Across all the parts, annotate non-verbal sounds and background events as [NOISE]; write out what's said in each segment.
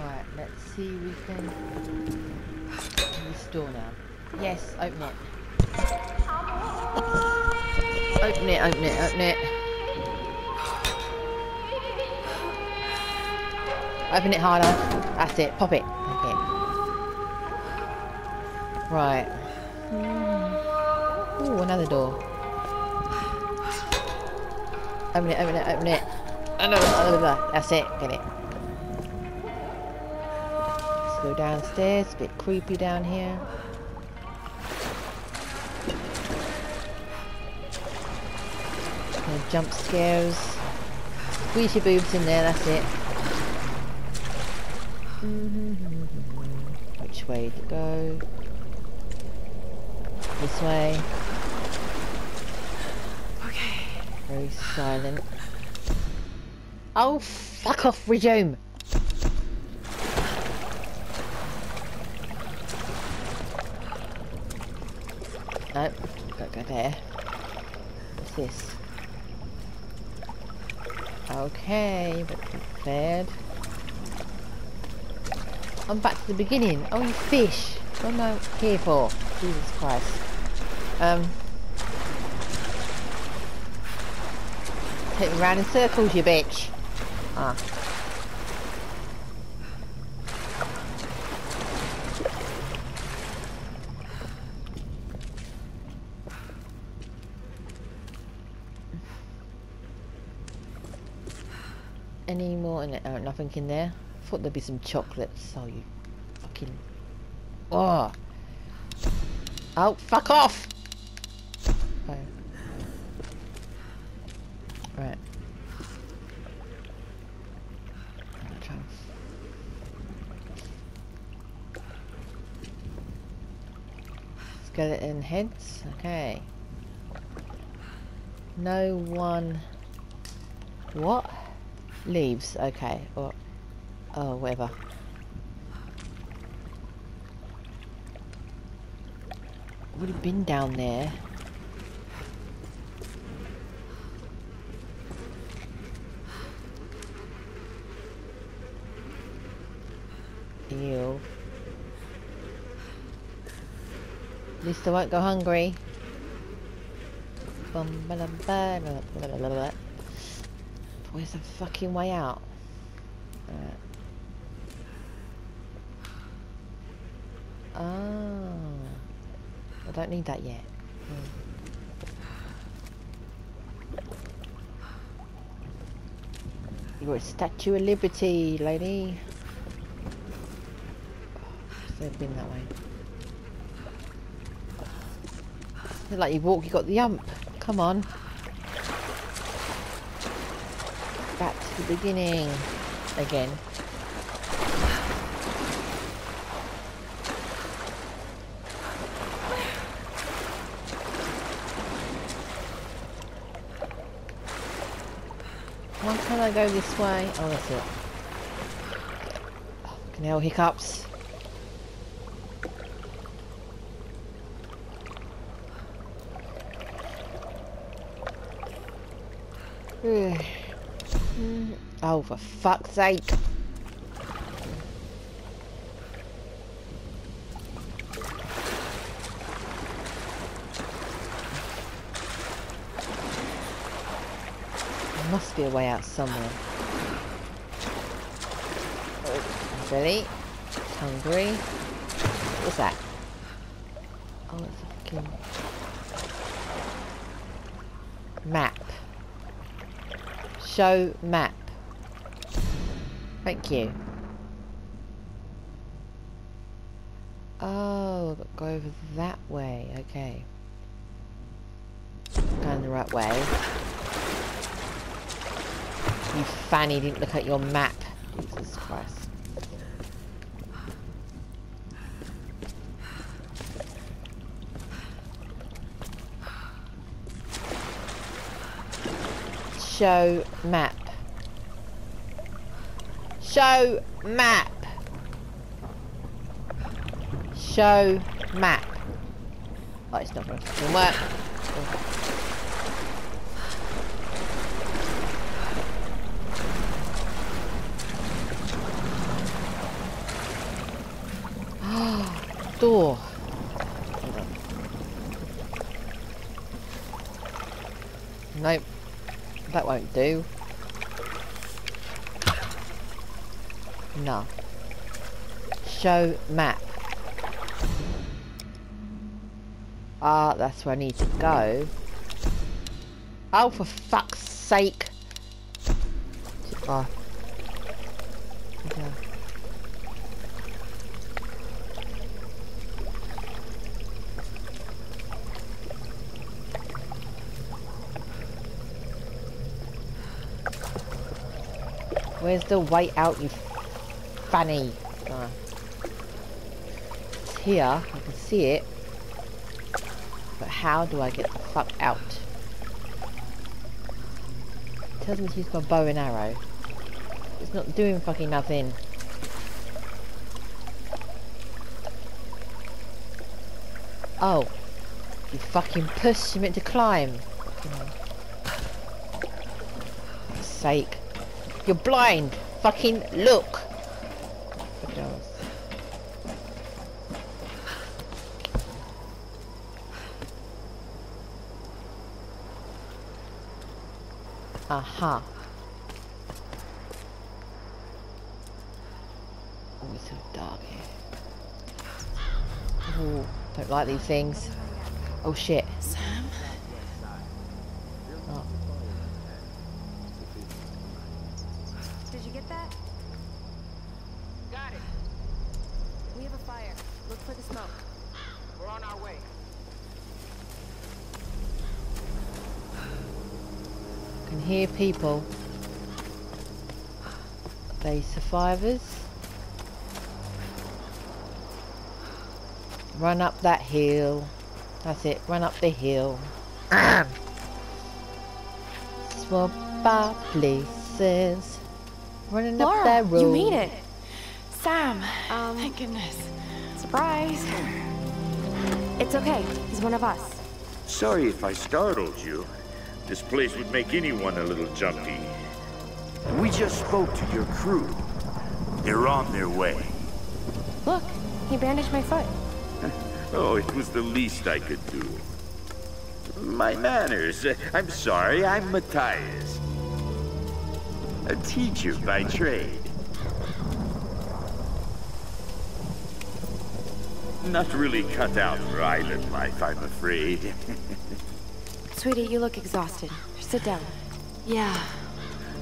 Right, let's see we can this door now. Yes, open it. Open it, open it, open it. Open it harder. That's it. Pop it. Okay. Right. Ooh, another door. Open it, open it, open it. Another. Another. That's it. Get it. Go downstairs. It's a bit creepy down here. No jump scares. Squeeze your boobs in there, that's it. Mm-hmm. Which way to go? This way. Okay. Very silent. Oh, fuck off, resume! Nope, gotta go there. What's this? Okay, but prepared. I'm back to the beginning. Oh, you fish! What am I here for? Jesus Christ. Um. Take me round in circles, you bitch. Ah. Any more in? Oh, uh, nothing in there. thought there'd be some chocolates. Oh, you fucking. Oh. Oh, fuck off! Oh. Right. Skeleton heads. Okay. No one. What? Leaves. Okay. Or. Oh, whatever. Would have been down there. Ew. At least I won't go hungry. Bum, ba, Where's the fucking way out? Alright. Oh. I don't need that yet. Hmm. You're a Statue of Liberty, lady. They've been that way. It's like you walk, you got the ump. Come on. Back to the beginning. Again. Why can't I go this way? Oh, that's it. Oh, fucking hell, hiccups. Ugh. Oh, for fuck's sake. There must be a way out somewhere. Oh, Billy. Hungry. What's that? Oh, it's a fucking map. Show map. Thank you. Oh, go over that way. Okay. Going the right way. You fanny didn't look at your map. Jesus Christ. Show map. Show map. Show map. Oh, it's not going to work. Oh. Door. Nope. That won't do. No. Show map. Ah, that's where I need to go. Oh, for fuck's sake. Oh. Where's the way out, you fanny? Oh. It's here, I can see it. But how do I get the fuck out? It tells me to use my bow and arrow. It's not doing fucking nothing. Oh. You fucking puss, you meant to climb. Fucking sake. You're blind. Fucking look. Aha. Oh, it's so dark here. Oh, don't like these things. Oh shit. Sam? Oh. Did you get that? Got it. We have a fire. Look for the smoke. We're on our way. Hear people. They survivors. Run up that hill. That's it, run up the hill. Swap our places. Running Laura, up that road. You made it. Sam. Um, Thank goodness. Surprise. It's okay. He's one of us. Sorry if I startled you. This place would make anyone a little jumpy. We just spoke to your crew. They're on their way. Look, he bandaged my foot. [LAUGHS] Oh, it was the least I could do. My manners. I'm sorry, I'm Mathias. A teacher by trade. Not really cut out for island life, I'm afraid. [LAUGHS] Sweetie, you look exhausted. Sit down. Yeah.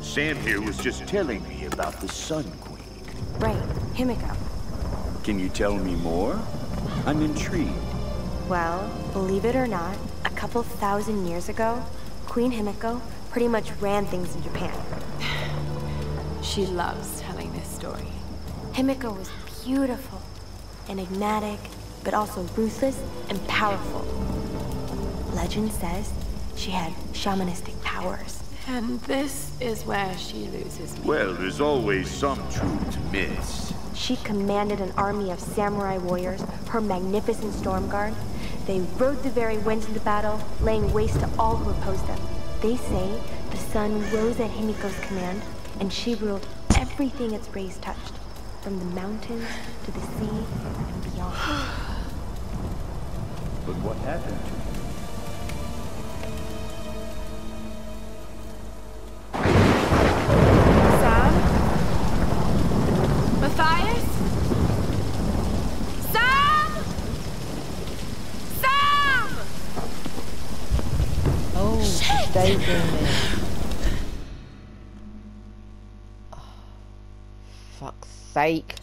Sam here was just telling me about the Sun Queen. Right, Himiko. Can you tell me more? I'm intrigued. Well, believe it or not, a couple thousand years ago, Queen Himiko pretty much ran things in Japan. [SIGHS] She loves telling this story. Himiko was beautiful, enigmatic, but also ruthless and powerful. Legend says she had shamanistic powers. And this is where she loses me. Well, there's always some truth to miss. She commanded an army of samurai warriors, her magnificent storm guard. They rode the very winds into the battle, laying waste to all who opposed them. They say the sun rose at Himiko's command, and she ruled everything its rays touched, from the mountains to the sea and beyond. But what happened to Mathias? Sam? Sam! Oh, she's daydreaming. Oh, fuck's sake.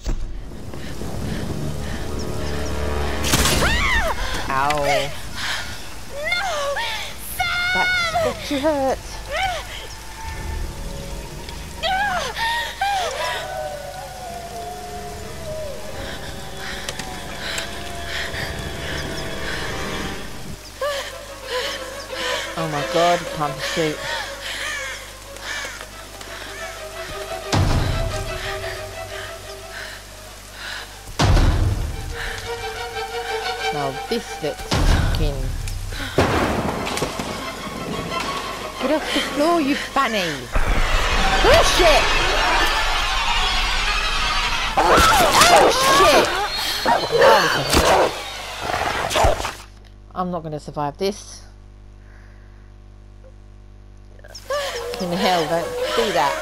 Ow. [GASPS] No! That's what you hurt. Oh my god, time to shoot. Now this looks fucking... Get off the floor, you fanny! Oh shit! Oh shit! I'm not going to survive this. In the hell, don't do that.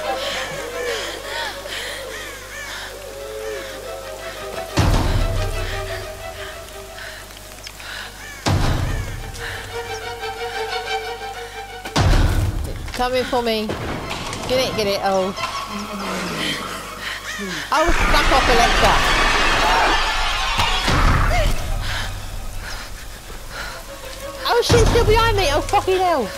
Coming for me. Get it, get it. Oh. Oh, fuck off, Alexa. Oh, shit, still behind me. Oh, fucking hell.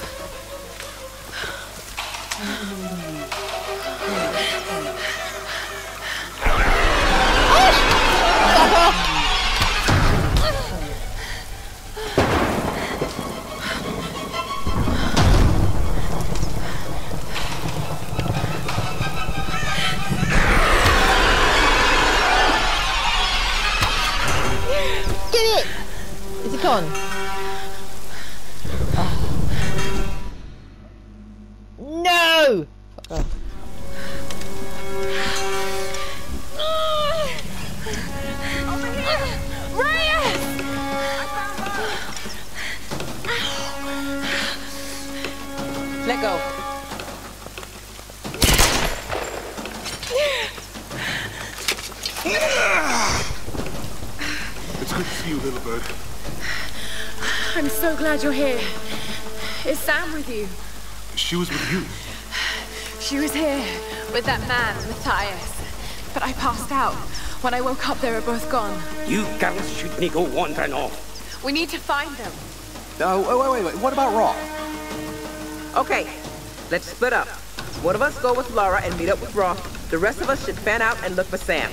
So glad you're here. Is Sam with you? She was with you. She was here with that man, Mathias. But I passed out. When I woke up, they were both gone. You girls shouldn't go wandering off. We need to find them. Oh, wait, wait, wait. What about Roth? Okay, let's split up. One of us go with Lara and meet up with Roth. The rest of us should fan out and look for Sam.